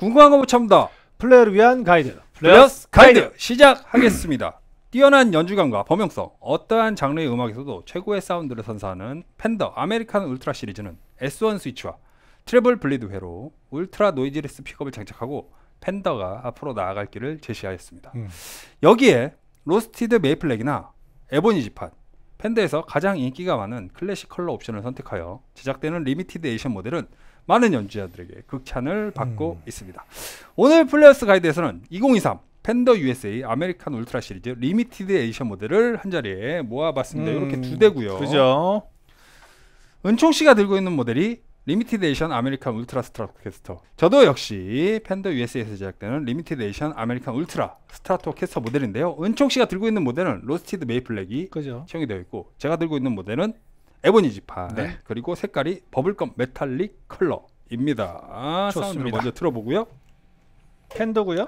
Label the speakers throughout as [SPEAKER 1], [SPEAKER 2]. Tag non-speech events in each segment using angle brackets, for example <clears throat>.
[SPEAKER 1] 궁금한 거못 참다.
[SPEAKER 2] 플레이어를 위한 가이드.
[SPEAKER 1] Players Guide 시작하겠습니다. <clears throat> 뛰어난 연주감과 범용성, 어떠한 장르의 음악에서도 최고의 사운드를 선사하는 Fender American Ultra 시리즈는 S1 스위치와 treble bleed 회로 Ultra Noiseless 픽업을 장착하고 Fender가 앞으로 나아갈 길을 제시하였습니다.
[SPEAKER 2] 음.
[SPEAKER 1] 여기에 roasted maple neck이나 ebony 지판, Fender에서 가장 인기가 많은 클래식 컬러 옵션을 선택하여 제작되는 limited edition 모델은 많은 연주자들에게 극찬을 받고
[SPEAKER 2] 음.
[SPEAKER 1] 있습니다. 오늘 Players Guide에서는 2023 Fender USA American Ultra 시리즈 limited edition 모델을 한 자리에 모아봤습니다. 이렇게
[SPEAKER 2] 음,
[SPEAKER 1] 두 대고요.
[SPEAKER 2] 그죠.
[SPEAKER 1] 은총 씨가 들고 있는 모델이 limited edition American Ultra Stratocaster. 저도 역시 Fender USA에서 제작되는 limited edition American Ultra Stratocaster 모델인데요. 은총 씨가 들고 있는 모델은 roasted maple neck이
[SPEAKER 2] 그죠.
[SPEAKER 1] 채용이 되어 있고 제가 들고 있는 모델은 에보니 지판
[SPEAKER 2] 네.
[SPEAKER 1] 그리고 색깔이 버블검 메탈릭 컬러입니다. 아, 사운드를
[SPEAKER 2] 좋습니다.
[SPEAKER 1] 먼저 들어보고요.
[SPEAKER 2] 팬더고요.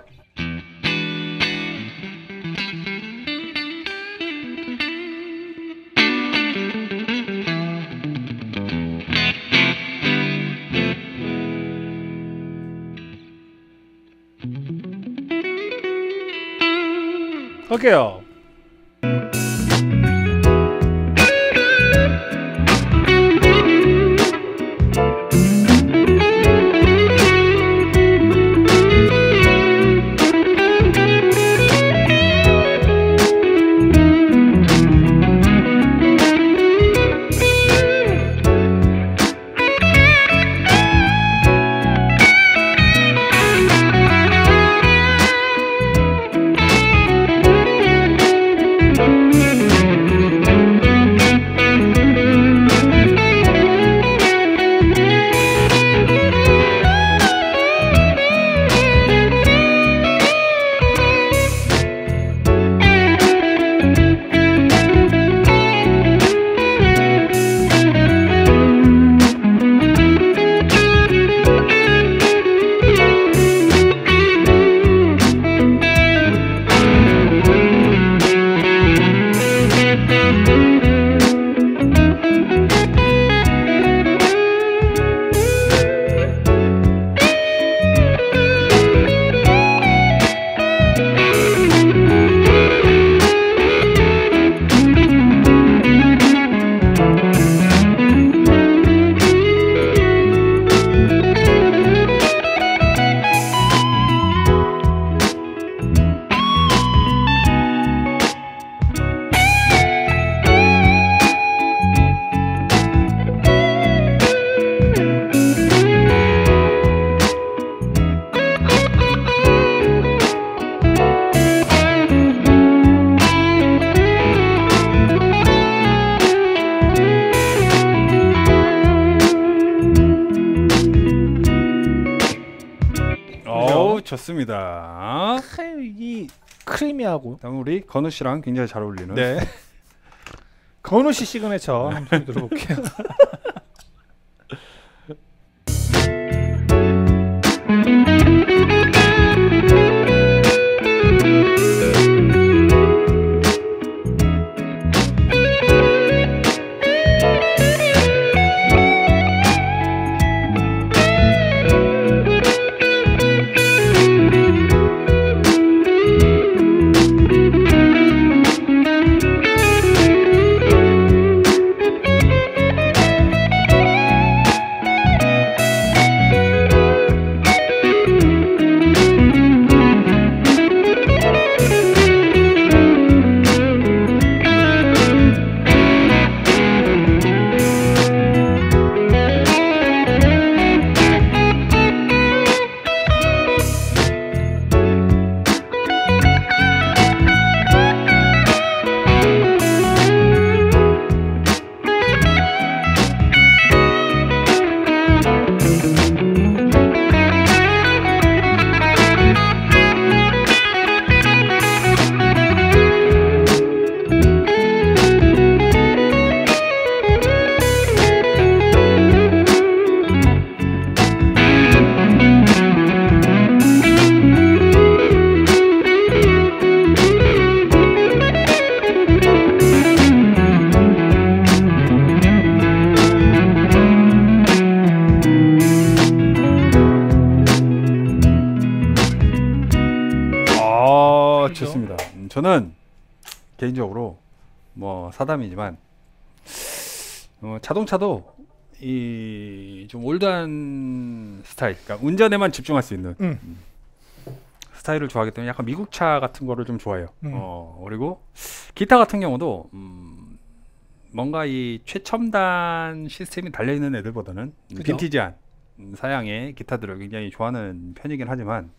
[SPEAKER 2] 갈게요.
[SPEAKER 1] 좋습니다.
[SPEAKER 2] 이 크리미하고.
[SPEAKER 1] 다음 우리 건우 씨랑 굉장히 잘 어울리는
[SPEAKER 2] 네. <laughs> 건우 씨 시그네처 한번 들어볼게요. <laughs>
[SPEAKER 1] 사담이지만 어, 자동차도 이 좀 올드한 스타일, 그러니까 운전에만 집중할 수 있는
[SPEAKER 2] 음.
[SPEAKER 1] 스타일을 좋아하기 때문에 약간 미국 차 같은 거를 좀 좋아해요.
[SPEAKER 2] 음.
[SPEAKER 1] 어, 그리고 기타 같은 경우도 음, 뭔가 이 최첨단 시스템이 달려 있는 애들보다는
[SPEAKER 2] 그죠.
[SPEAKER 1] 빈티지한 음, 사양의 기타들을 굉장히 좋아하는 편이긴 하지만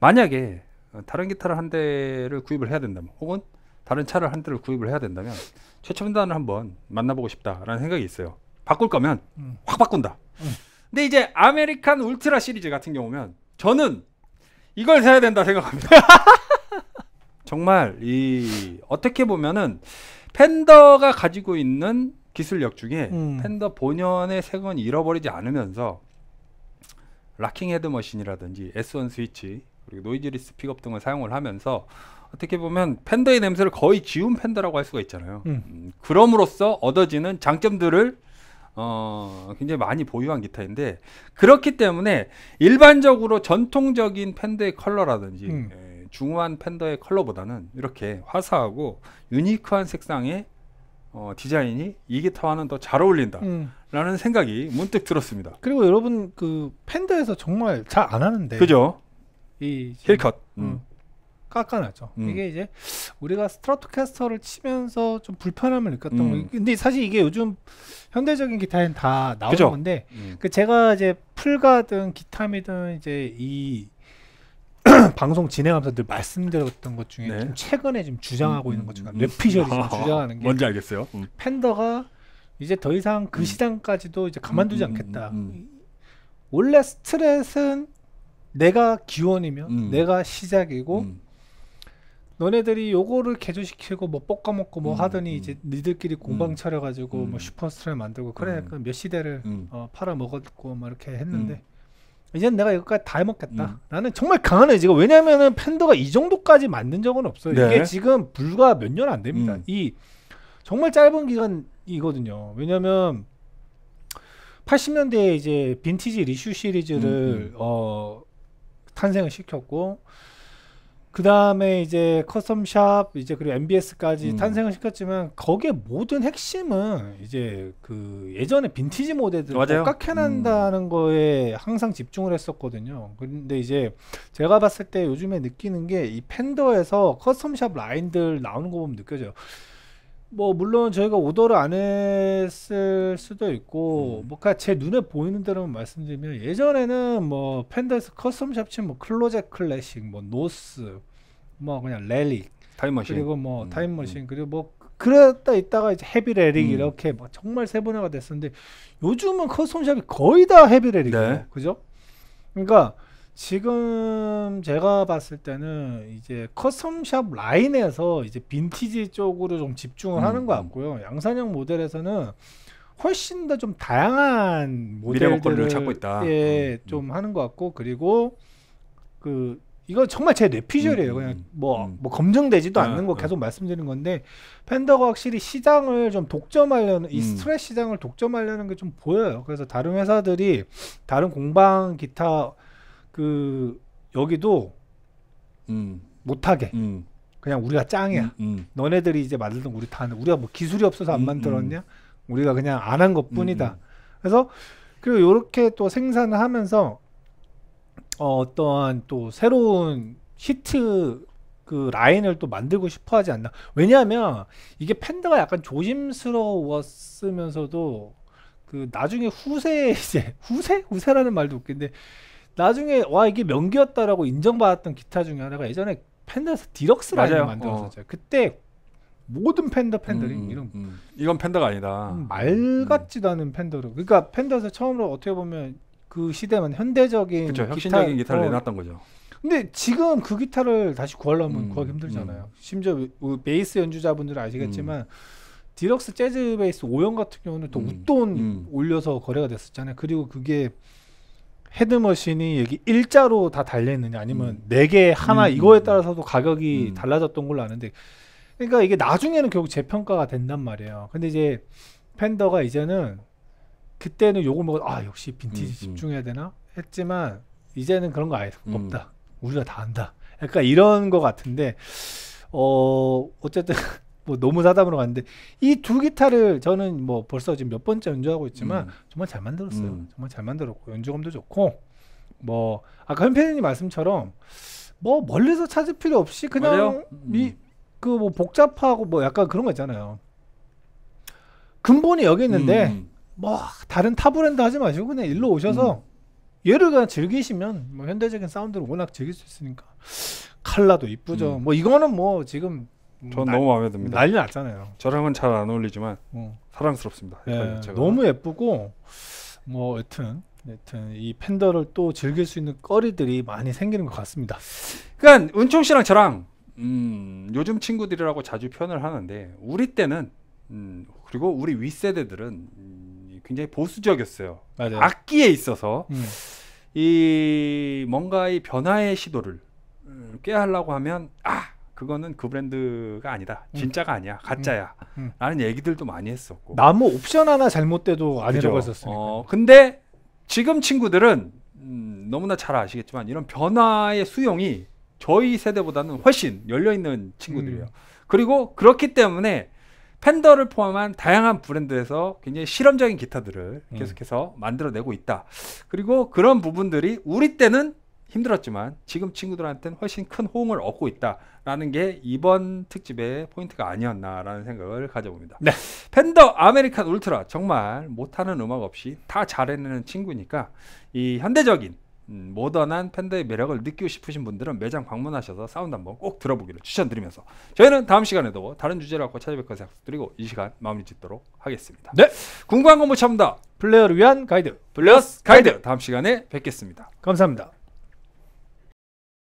[SPEAKER 1] 만약에 어, 다른 기타를 한 대를 구입을 해야 된다면 혹은 다른 차를 한 대를 구입을 해야 된다면 최첨단을 한번 만나보고 싶다라는 생각이 있어요. 바꿀 거면
[SPEAKER 2] 음.
[SPEAKER 1] 확 바꾼다.
[SPEAKER 2] 음.
[SPEAKER 1] 근데 이제 American Ultra 시리즈 같은 경우면 저는 이걸 사야 된다 생각합니다. <laughs> 정말 이 어떻게 보면은 Fender가 가지고 있는 기술력 중에
[SPEAKER 2] 음.
[SPEAKER 1] Fender 본연의 색은 잃어버리지 않으면서 locking head machine이라든지 S1 스위치 그리고 noiseless 픽업 등을 사용을 하면서 어떻게 보면 Fender의 냄새를 거의 지운 Fender라고 할 수가 있잖아요.
[SPEAKER 2] 음.
[SPEAKER 1] 음, 그럼으로써 얻어지는 장점들을 어, 굉장히 많이 보유한 기타인데 그렇기 때문에 일반적으로 전통적인 Fender의 컬러라든지
[SPEAKER 2] 음.
[SPEAKER 1] 예, 중후한 Fender의 컬러보다는 이렇게 화사하고 unique한 색상의 어, 디자인이 이 기타와는 더 잘 어울린다라는
[SPEAKER 2] 음.
[SPEAKER 1] 생각이 문득 들었습니다.
[SPEAKER 2] 그리고 여러분 그 팬더에서 정말 잘 안 하는데
[SPEAKER 1] 그죠?
[SPEAKER 2] 이
[SPEAKER 1] 힐컷.
[SPEAKER 2] 음.
[SPEAKER 1] 음.
[SPEAKER 2] 깎아놨죠.
[SPEAKER 1] 음.
[SPEAKER 2] 이게 이제 우리가 스트라토캐스터를 치면서 좀 불편함을 느꼈던
[SPEAKER 1] 음.
[SPEAKER 2] 거. 근데 사실 이게 요즘 현대적인 기타에는 다 나오는
[SPEAKER 1] 그죠.
[SPEAKER 2] 건데
[SPEAKER 1] 음.
[SPEAKER 2] 그 제가 이제 풀가든 기타미든 이제 이 <clears throat> 방송 진행하면서 늘 말씀드렸던 것 중에
[SPEAKER 1] 네.
[SPEAKER 2] 좀 최근에 좀 주장하고
[SPEAKER 1] 음,
[SPEAKER 2] 있는 것 중에
[SPEAKER 1] 음, 음.
[SPEAKER 2] 뇌피셜이 지금 주장하는 게
[SPEAKER 1] 뭔지 알겠어요. 음.
[SPEAKER 2] 팬더가 이제 더 이상 그
[SPEAKER 1] 음.
[SPEAKER 2] 시장까지도 이제 가만두지
[SPEAKER 1] 음, 음,
[SPEAKER 2] 않겠다.
[SPEAKER 1] 음, 음.
[SPEAKER 2] 원래 Strat은 내가 기원이면
[SPEAKER 1] 음.
[SPEAKER 2] 내가 시작이고
[SPEAKER 1] 음.
[SPEAKER 2] 너네들이 요거를 개조시키고 뭐 볶아먹고 뭐
[SPEAKER 1] 음,
[SPEAKER 2] 하더니
[SPEAKER 1] 음.
[SPEAKER 2] 이제 니들끼리 공방
[SPEAKER 1] 음.
[SPEAKER 2] 차려가지고
[SPEAKER 1] 음.
[SPEAKER 2] 뭐 super Strat 만들고 그래
[SPEAKER 1] 음.
[SPEAKER 2] 그몇 시대를
[SPEAKER 1] 음.
[SPEAKER 2] 어, 팔아먹었고 막 이렇게 했는데 이젠 내가 이거까지 다 해먹겠다.
[SPEAKER 1] 음.
[SPEAKER 2] 나는 정말 강한 의지가 왜냐면은 Fender가 이 정도까지 만든 적은 없어요.
[SPEAKER 1] 네.
[SPEAKER 2] 이게 지금 불과 몇 년 안 됩니다.
[SPEAKER 1] 음.
[SPEAKER 2] 이 정말 짧은 기간이거든요. 왜냐면 80년대에 이제 빈티지 reissue 시리즈를
[SPEAKER 1] 음,
[SPEAKER 2] 어 탄생을 시켰고 그 다음에 이제 custom shop 이제 그리고 MBS까지
[SPEAKER 1] 음.
[SPEAKER 2] 탄생을 시켰지만 거기에 모든 핵심은 이제 그 예전에 빈티지 모델들
[SPEAKER 1] 맞아요.
[SPEAKER 2] 깎여난다는 거에 항상 집중을 했었거든요. 근데 이제 제가 봤을 때 요즘에 느끼는 게 이 Fender에서 custom shop 라인들 나오는 거 보면 느껴져요. 뭐 물론 저희가 오더를 안 했을 수도 있고
[SPEAKER 1] 음.
[SPEAKER 2] 뭐 그냥 제 눈에 보이는 대로만 말씀드리면 예전에는 뭐 Fender에서 custom shop 치면 뭐 Closet Classic 뭐 NOS 뭐 그냥 Relic
[SPEAKER 1] 타임머신.
[SPEAKER 2] 그리고 뭐
[SPEAKER 1] 음,
[SPEAKER 2] 타임머신 그리고 뭐 그랬다 있다가 이제 heavy relic
[SPEAKER 1] 음.
[SPEAKER 2] 이렇게 뭐 정말 세분화가 됐었는데 요즘은 custom shop이 거의 다 heavy relic이에요
[SPEAKER 1] 네.
[SPEAKER 2] 그죠? 그러니까 지금 제가 봤을 때는 이제 custom shop 라인에서 이제 빈티지 쪽으로 좀 집중을
[SPEAKER 1] 음,
[SPEAKER 2] 하는 것
[SPEAKER 1] 음.
[SPEAKER 2] 같고요. 양산형 모델에서는 훨씬 더 좀 다양한 모델들을
[SPEAKER 1] 찾고 있다.
[SPEAKER 2] 예,
[SPEAKER 1] 음, 음.
[SPEAKER 2] 좀 하는 것 같고 그리고 그 이거 정말 제 뇌피셜이에요.
[SPEAKER 1] 음,
[SPEAKER 2] 그냥
[SPEAKER 1] 음,
[SPEAKER 2] 뭐,
[SPEAKER 1] 음.
[SPEAKER 2] 뭐 검증되지도
[SPEAKER 1] 아,
[SPEAKER 2] 않는 거
[SPEAKER 1] 아.
[SPEAKER 2] 계속 말씀드리는 건데 팬더가 확실히 시장을 좀 독점하려는 이
[SPEAKER 1] 음.
[SPEAKER 2] 스트레스 시장을 독점하려는 게 좀 보여요. 그래서 다른 회사들이 다른 공방 기타 그 여기도
[SPEAKER 1] 음.
[SPEAKER 2] 못하게
[SPEAKER 1] 음.
[SPEAKER 2] 그냥 우리가 짱이야.
[SPEAKER 1] 음.
[SPEAKER 2] 너네들이 이제 만들던 거 우리 다 우리가 뭐 기술이 없어서 안
[SPEAKER 1] 음,
[SPEAKER 2] 만들었냐? 우리가 그냥 안한
[SPEAKER 1] 음.
[SPEAKER 2] 것뿐이다. 그래서 그리고 이렇게 또 생산을 하면서 어, 어떠한 또 새로운 히트 그 라인을 또 만들고 싶어 하지 않나. 왜냐하면 이게 Fender가 약간 조심스러웠으면서도 그 나중에 후세 <laughs> 이제 후세 후세라는 말도 웃긴데 나중에 와 이게 명기였다라고 인정받았던 기타 중에 하나가 예전에 Fender에서 Deluxe 라인을. 만들었었죠. 그때 모든 Fender 팬들이
[SPEAKER 1] 음,
[SPEAKER 2] 이런
[SPEAKER 1] 음. 이건 Fender가 아니다.
[SPEAKER 2] 음, 말 같지도 않은 Fender로. 그러니까 Fender에서 처음으로 어떻게 보면 그 시대만 현대적인
[SPEAKER 1] 그렇죠. 혁신적인 기타를
[SPEAKER 2] 어,
[SPEAKER 1] 내놨던 거죠.
[SPEAKER 2] 근데 지금 그 기타를 다시 구하려면
[SPEAKER 1] 음,
[SPEAKER 2] 구하기 힘들잖아요.
[SPEAKER 1] 음.
[SPEAKER 2] 심지어 우- 베이스 연주자분들은 아시겠지만 Deluxe Jazz Bass 5현 같은 경우는 또
[SPEAKER 1] 음,
[SPEAKER 2] 웃돈
[SPEAKER 1] 음.
[SPEAKER 2] 올려서 거래가 됐었잖아요. 그리고 그게 head machine이 여기 일자로 다 달려 있느냐 아니면
[SPEAKER 1] 음.
[SPEAKER 2] 네개 하나
[SPEAKER 1] 음,
[SPEAKER 2] 이거에
[SPEAKER 1] 음,
[SPEAKER 2] 따라서도 가격이
[SPEAKER 1] 음.
[SPEAKER 2] 달라졌던 걸로 아는데 그러니까 이게 나중에는 결국 재평가가 된단 말이에요. 근데 이제 팬더가 이제는 그때는 욕을 먹어 아 역시 빈티지
[SPEAKER 1] 음, 음.
[SPEAKER 2] 집중해야 되나 했지만 이제는 그런 거 아예
[SPEAKER 1] 음.
[SPEAKER 2] 없다. 우리가 다 안다. 약간 이런 거 같은데 어 어쨌든 뭐 너무 사담으로 갔는데 이 두 기타를 저는 뭐 벌써 지금 몇 번째 연주하고 있지만
[SPEAKER 1] 음.
[SPEAKER 2] 정말 잘 만들었어요.
[SPEAKER 1] 음.
[SPEAKER 2] 정말 잘 만들었고 연주감도 좋고 뭐 아까 현편님 말씀처럼 뭐 멀리서 찾을 필요 없이 그냥.
[SPEAKER 1] 음.
[SPEAKER 2] 이그뭐 복잡하고 뭐 약간 그런 거 있잖아요. 근본이 여기 있는데
[SPEAKER 1] 음.
[SPEAKER 2] 뭐 다른 타 브랜드 하지 마시고 그냥 일로 오셔서 얘를 그냥 즐기시면 뭐 현대적인 사운드를 워낙 즐길 수 있으니까 칼라도 이쁘죠.
[SPEAKER 1] 음.
[SPEAKER 2] 뭐 이거는 뭐 지금
[SPEAKER 1] 전
[SPEAKER 2] 나-
[SPEAKER 1] 너무 마음에 듭니다.
[SPEAKER 2] 난리 났잖아요.
[SPEAKER 1] 저랑은 잘 안 어울리지만
[SPEAKER 2] 어.
[SPEAKER 1] 사랑스럽습니다.
[SPEAKER 2] 예,
[SPEAKER 1] 제가.
[SPEAKER 2] 너무 예쁘고 뭐 여튼 여튼 이 팬더를 또 즐길 수 있는 거리들이 많이 생기는 것 같습니다.
[SPEAKER 1] 그러니까 은총 씨랑 저랑 음, 요즘 친구들이라고 자주 표현을 하는데 우리 때는 음, 그리고 우리 윗세대들은 음, 굉장히 보수적이었어요.
[SPEAKER 2] 맞아요.
[SPEAKER 1] 악기에 있어서
[SPEAKER 2] 음.
[SPEAKER 1] 이 뭔가의 변화의 시도를 음, 꾀하려고 하면 아 그거는 그 브랜드가 아니다
[SPEAKER 2] 음.
[SPEAKER 1] 진짜가 아니야 가짜야
[SPEAKER 2] 음.
[SPEAKER 1] 라는 얘기들도 많이 했었고
[SPEAKER 2] 나무 옵션 하나 잘못돼도 아니라고? 했었으니까.
[SPEAKER 1] 어, 근데 지금 친구들은 음, 너무나 잘 아시겠지만 이런 변화의 수용이 저희 세대보다는 훨씬 열려 있는 친구들이에요.
[SPEAKER 2] 음.
[SPEAKER 1] 그리고 그렇기 때문에 팬더를 포함한 다양한 브랜드에서 굉장히 실험적인 기타들을
[SPEAKER 2] 음.
[SPEAKER 1] 계속해서 만들어내고 있다. 그리고 그런 부분들이 우리 때는 힘들었지만 지금 친구들한테는 훨씬 큰 호응을 얻고 있다라는 게 이번 특집의 포인트가 아니었나라는 생각을 가져봅니다.
[SPEAKER 2] 네.
[SPEAKER 1] Fender American Ultra 정말 못하는 음악 없이 다 잘해내는 친구니까 이 현대적인 음, 모던한 Fender의 매력을 느끼고 싶으신 분들은 매장 방문하셔서 사운드 한번 꼭 들어보기를 추천드리면서 저희는 다음 시간에도 다른 주제를 갖고 찾아뵐 것을 약속드리고 이 시간 마무리 짓도록 하겠습니다.
[SPEAKER 2] 네.
[SPEAKER 1] 궁금한 거못 참다
[SPEAKER 2] 플레이어를 위한 가이드.
[SPEAKER 1] 플러스 가이드 다음 시간에 뵙겠습니다.
[SPEAKER 2] 감사합니다.